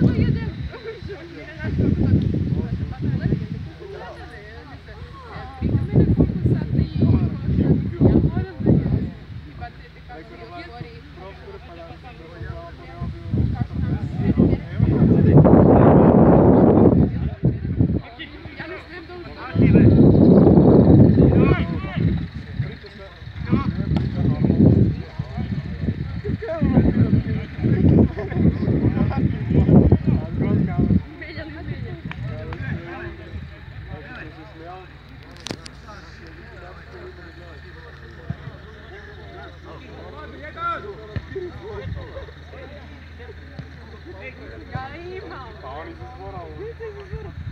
Gracias. Ga je hier, man? Ga niet, dat is vooral. Dit is vooral.